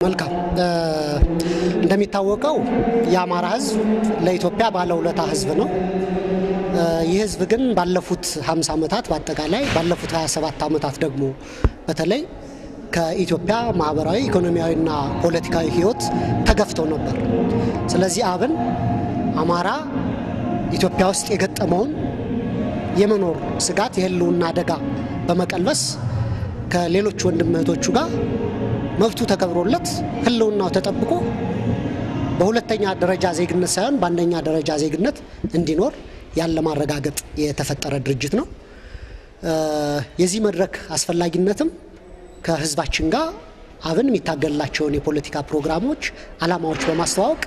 መልካም እንደሚታወቀው የአማራ ሕዝብ ለኢትዮጵያ ባለውለታ ሕዝብ ነው። ይህ ሕዝብ ግን ባለፉት 50 ዓመታት በአጠቃላይ ባለፉት 27 ዓመታት ደግሞ በተለይ ከኢትዮጵያ ማህበራዊ፣ ኢኮኖሚያዊና ፖለቲካዊ ሕይወት ተገፍቶ ነበር። ስለዚህ አብን አማራ ኢትዮጵያ ውስጥ የገጠመውን የመኖር ስጋት የህልውና አደጋ በመቀልበስ ከሌሎች ወንድም እህቶቹ ጋር መብቱ ተከብሮለት ህልውናው ተጠብቆ በሁለተኛ ደረጃ ዜግነት ሳይሆን በአንደኛ ደረጃ ዜግነት እንዲኖር ያለ ማረጋገጥ የተፈጠረ ድርጅት ነው። የዚህ መድረክ አስፈላጊነትም ከህዝባችን ጋር አብን የሚታገልላቸውን የፖለቲካ ፕሮግራሞች፣ አላማዎች በማስተዋወቅ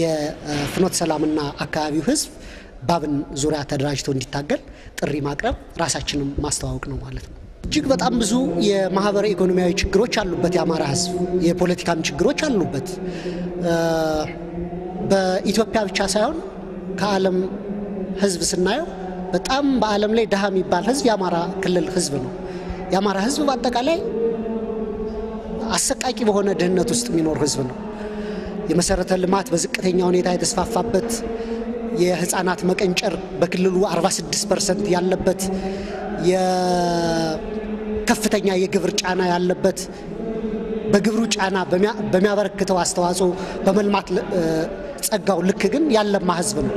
የፍኖተ ሰላምና አካባቢው ህዝብ በአብን ዙሪያ ተደራጅቶ እንዲታገል ጥሪ ማቅረብ ራሳችንም ማስተዋወቅ ነው ማለት ነው። እጅግ በጣም ብዙ የማህበራዊ ኢኮኖሚያዊ ችግሮች አሉበት። የአማራ ህዝብ የፖለቲካም ችግሮች አሉበት። በኢትዮጵያ ብቻ ሳይሆን ከዓለም ህዝብ ስናየው በጣም በዓለም ላይ ድሃ የሚባል ህዝብ የአማራ ክልል ህዝብ ነው። የአማራ ህዝብ በአጠቃላይ አሰቃቂ በሆነ ድህነት ውስጥ የሚኖር ህዝብ ነው። የመሰረተ ልማት በዝቅተኛ ሁኔታ የተስፋፋበት፣ የህፃናት መቀንጨር በክልሉ 46 percent ያለበት የከፍተኛ የግብር ጫና ያለበት በግብሩ ጫና በሚያበረክተው አስተዋጽኦ በመልማት ጸጋው ልክ ግን ያለማ ህዝብ ነው።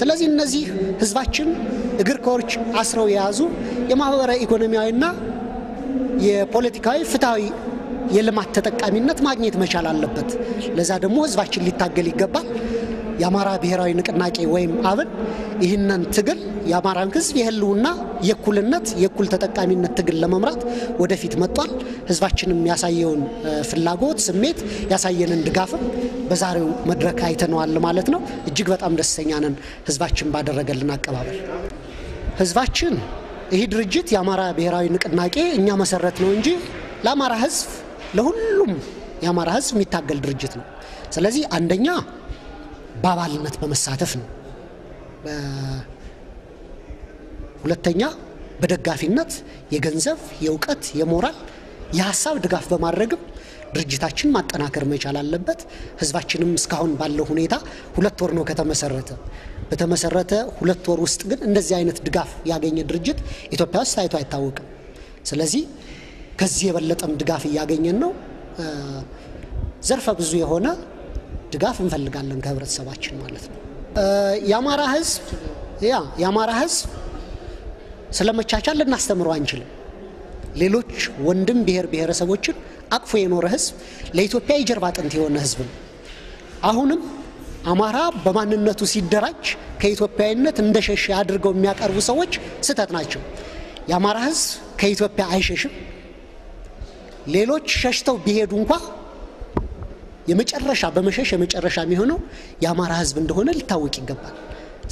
ስለዚህ እነዚህ ህዝባችን እግር ከወርች አስረው የያዙ የማህበራዊ ኢኮኖሚያዊና የፖለቲካዊ ፍትሐዊ የልማት ተጠቃሚነት ማግኘት መቻል አለበት። ለዛ ደግሞ ህዝባችን ሊታገል ይገባል። የአማራ ብሔራዊ ንቅናቄ ወይም አብን ይህንን ትግል የአማራን ህዝብ የህልውና የእኩልነት የእኩል ተጠቃሚነት ትግል ለመምራት ወደፊት መጥቷል። ህዝባችንም ያሳየውን ፍላጎት፣ ስሜት ያሳየንን ድጋፍም በዛሬው መድረክ አይተነዋል ማለት ነው። እጅግ በጣም ደስተኛ ነን ህዝባችን ባደረገልን አቀባበል። ህዝባችን ይህ ድርጅት የአማራ ብሔራዊ ንቅናቄ እኛ መሰረት ነው እንጂ ለአማራ ህዝብ ለሁሉም የአማራ ህዝብ የሚታገል ድርጅት ነው። ስለዚህ አንደኛ በአባልነት በመሳተፍ ነው። ሁለተኛ በደጋፊነት የገንዘብ፣ የእውቀት፣ የሞራል፣ የሀሳብ ድጋፍ በማድረግም ድርጅታችን ማጠናከር መቻል አለበት። ህዝባችንም እስካሁን ባለው ሁኔታ ሁለት ወር ነው ከተመሰረተ። በተመሰረተ ሁለት ወር ውስጥ ግን እንደዚህ አይነት ድጋፍ ያገኘ ድርጅት ኢትዮጵያ ውስጥ ታይቶ አይታወቅም። ስለዚህ ከዚህ የበለጠም ድጋፍ እያገኘን ነው። ዘርፈ ብዙ የሆነ ድጋፍ እንፈልጋለን ከህብረተሰባችን ማለት ነው። የአማራ ህዝብ ያ የአማራ ህዝብ ስለ መቻቻል ልናስተምረው አንችልም። ሌሎች ወንድም ብሔር ብሔረሰቦችን አቅፎ የኖረ ህዝብ ለኢትዮጵያ የጀርባ አጥንት የሆነ ህዝብ ነው። አሁንም አማራ በማንነቱ ሲደራጅ ከኢትዮጵያዊነት እንደሸሸ አድርገው የሚያቀርቡ ሰዎች ስህተት ናቸው። የአማራ ህዝብ ከኢትዮጵያ አይሸሽም። ሌሎች ሸሽተው ቢሄዱ እንኳ የመጨረሻ በመሸሽ የመጨረሻ የሚሆነው የአማራ ህዝብ እንደሆነ ሊታወቅ ይገባል።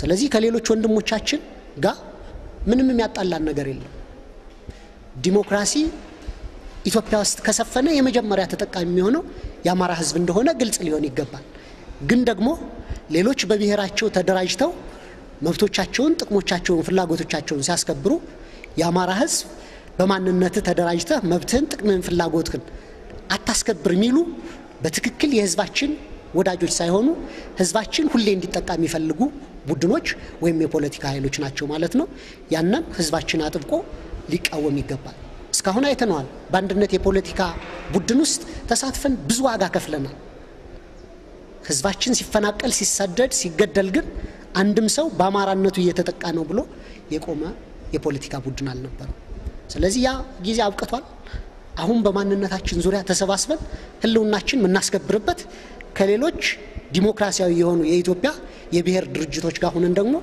ስለዚህ ከሌሎች ወንድሞቻችን ጋር ምንም የሚያጣላን ነገር የለም። ዲሞክራሲ ኢትዮጵያ ውስጥ ከሰፈነ የመጀመሪያ ተጠቃሚ የሚሆነው የአማራ ህዝብ እንደሆነ ግልጽ ሊሆን ይገባል። ግን ደግሞ ሌሎች በብሔራቸው ተደራጅተው መብቶቻቸውን፣ ጥቅሞቻቸውን፣ ፍላጎቶቻቸውን ሲያስከብሩ የአማራ ህዝብ በማንነትህ ተደራጅተህ መብትህን፣ ጥቅምህን፣ ፍላጎትህን አታስከብር የሚሉ በትክክል የህዝባችን ወዳጆች ሳይሆኑ ህዝባችን ሁሌ እንዲጠቃ የሚፈልጉ ቡድኖች ወይም የፖለቲካ ኃይሎች ናቸው ማለት ነው። ያንን ህዝባችን አጥብቆ ሊቃወም ይገባል። እስካሁን አይተነዋል። በአንድነት የፖለቲካ ቡድን ውስጥ ተሳትፈን ብዙ ዋጋ ከፍለናል። ህዝባችን ሲፈናቀል፣ ሲሰደድ፣ ሲገደል ግን አንድም ሰው በአማራነቱ እየተጠቃ ነው ብሎ የቆመ የፖለቲካ ቡድን አልነበረም። ስለዚህ ያ ጊዜ አብቅቷል። አሁን በማንነታችን ዙሪያ ተሰባስበን ህልውናችን የምናስከብርበት ከሌሎች ዲሞክራሲያዊ የሆኑ የኢትዮጵያ የብሔር ድርጅቶች ጋር ሁነን ደግሞ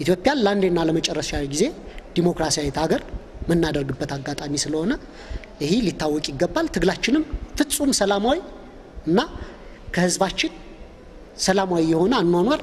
ኢትዮጵያን ለአንዴና ለመጨረሻ ጊዜ ዲሞክራሲያዊት ሀገር የምናደርግበት አጋጣሚ ስለሆነ ይህ ሊታወቅ ይገባል። ትግላችንም ፍጹም ሰላማዊ እና ከህዝባችን ሰላማዊ የሆነ አኗኗር